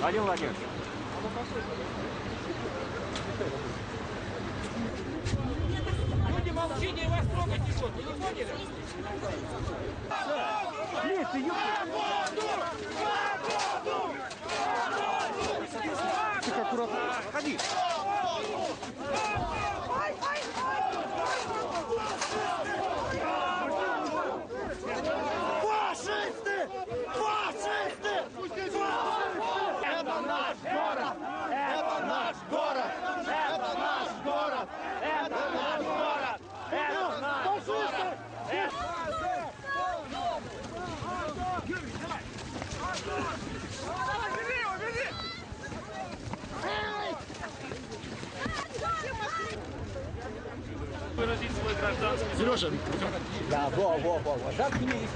Владимир Владимирович. Люди, молчите, вас трогать не будут. Вы не поняли? Тихо, аккуратно. Ходи. Фашисты! Выразить свой гражданский Сережа, Да, во, во, во, во. Заткнись.